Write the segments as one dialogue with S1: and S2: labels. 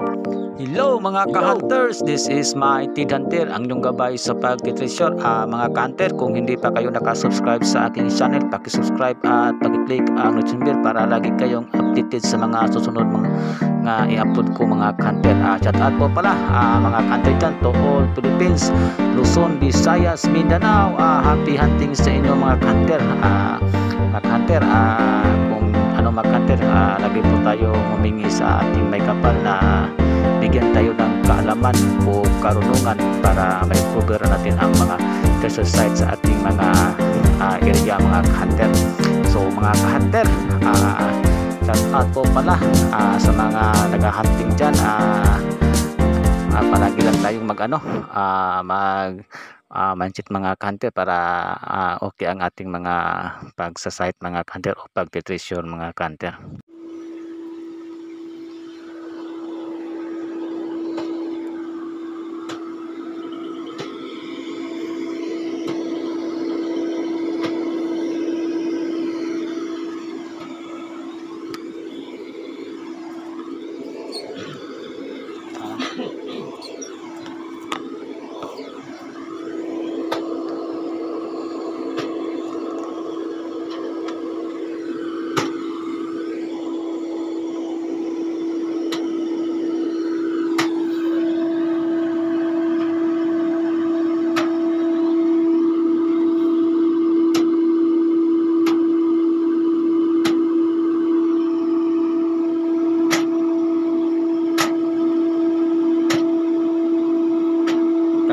S1: Hello mga ka-hunters, this is my Tid Hunter, ang inyong gabay sa pagtitreasure. Ah, mga ka-hunter, kung hindi pa kayo nakasubscribe sa aking channel, pakisubscribe at pakiclick ang notification bell para lagi kayong updated sa mga susunod mga nga i-upload ko mga ka-hunter. Ah, shout out po pala ah, mga ka-hunter dyan to all Philippines, Luzon, Visayas, Mindanao. Ah, happy hunting sa inyo mga ka-hunter. Ah, mga ka-hunter, ah, kung ano mga ka-hunter, ah, lagi po tayo humingi sa ating may kapal na bigyan tayo ng kaalaman o karunungan para ma-cover natin ang mga treasure sites sa ating mga uh, area mga hunter. So mga hunter uh, shout out pala uh, sa mga nag-hunting dyan. Uh, uh, palagi lang tayong mag ano uh, mag uh, mindset mga hunter para uh, okay ang ating mga pagsasite mga hunter o pag-treasure mga hunter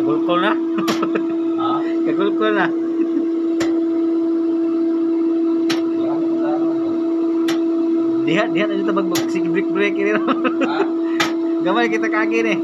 S1: Kagulkol na.
S2: Ha?
S1: Kagulkol na. Diha, diha na dito mag sige break break ini.
S2: Ha?
S1: Gamay kita kagi ni.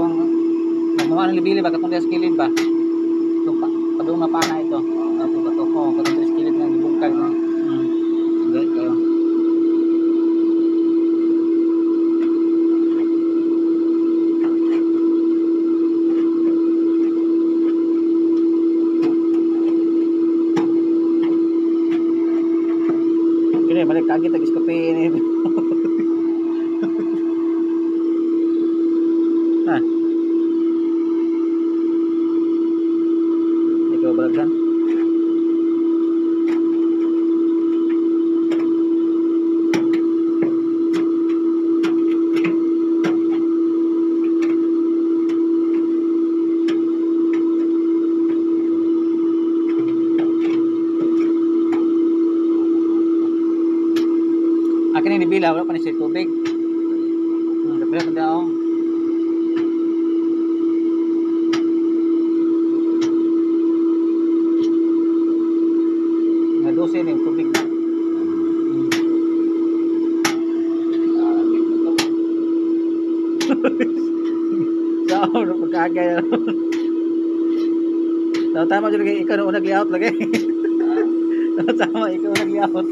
S1: Katong nagmawa ng libili ba katong skill ba? Itong pa, padung na pana ito. Ato bato ko katong skill na gibungkag na. Hmm. Good kayo. Kini
S2: balik kaget tagis kape ini. Bila wala pa ni siya tubig. Hmm, dapat na daw. 12 ni tubig na. Sao na pagkagay. Tama tama ikaw na unang layout lagi. Tama ikaw unang layout.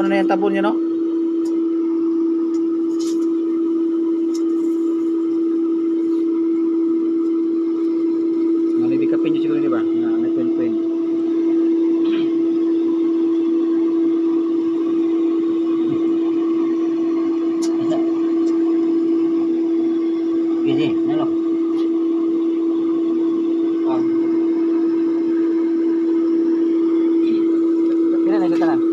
S2: Musik mo na na yung tabon niya, no? Mga libikapin niyo siguro, di ba? Na may pen-pen.
S3: Gini, ano? Ah,
S2: Pila na yung tanan?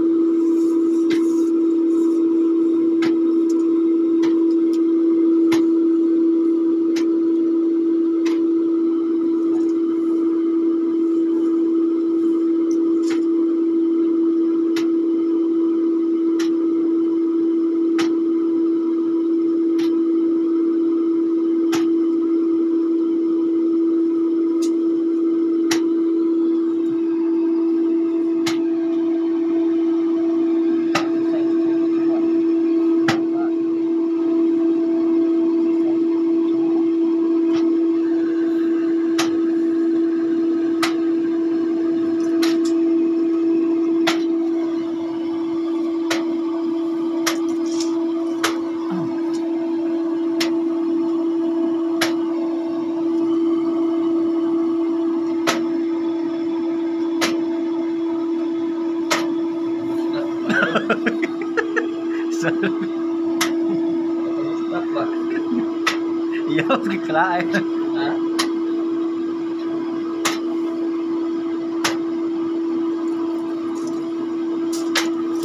S3: Stop ba?
S2: Iyo, kikalaay.
S3: Ha?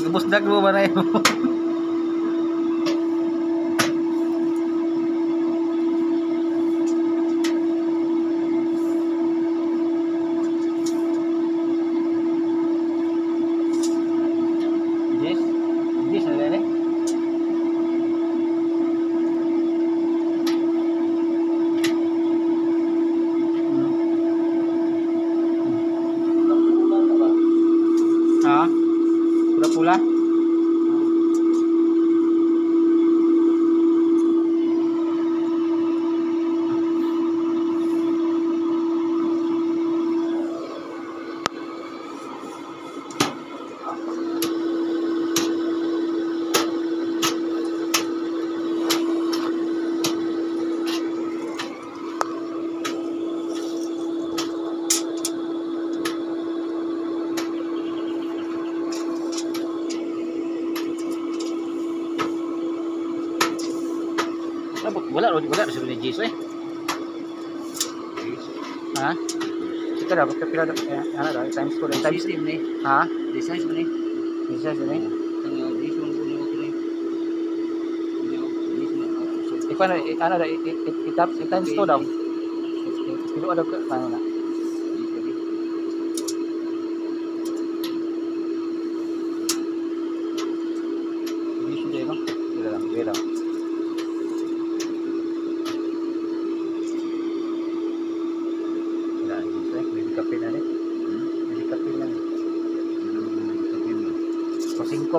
S2: Gubusdag mo ba na yun? popular. Ah, bu- Wala, wala, wala. Sabi ni Jesus eh. Ha? Ito daw, kapila daw. eh, Ano daw, times ko rin. Times,
S3: System ni.
S2: ha?
S3: Design mo ni.
S2: Jesus ini.
S3: Ang this one ko mo ko ni. This one. ah, so-
S2: Ikaw na, i- ano daw, i-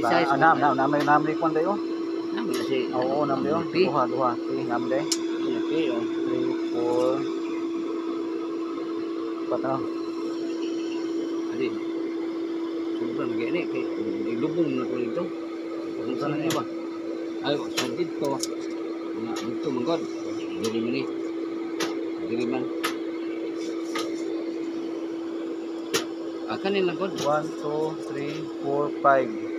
S3: size.
S2: ah, nam, nam, nam, nam, nam, nam, day, oh.
S3: Namo na si.
S2: Oo, nam, day, oh. Duha, duha. Three, nam, day.
S3: Okay, oh.
S2: Three, four. Pat, ano?
S3: Adi. Sobrang gani ilubong na ko nito. Kung saan na ba? Ay, sudid ko. Nga, dito manggod. Dili man. Dili man. Akan nila god.
S2: One, two, three, four, five.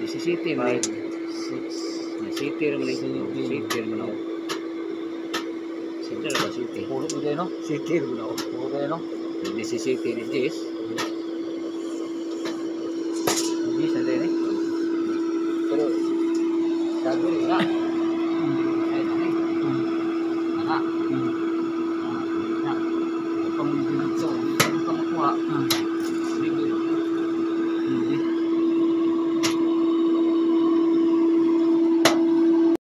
S3: Di si City man
S2: Five, six,
S3: Na City naman ni. City. Naman ako. City na ba City?
S2: Puro mo day, no?
S3: City naman ako.
S2: Puro day, no?
S3: Di si City ni Jis.
S2: Hindi, sa day, eh.
S3: Pero, sabi rin na.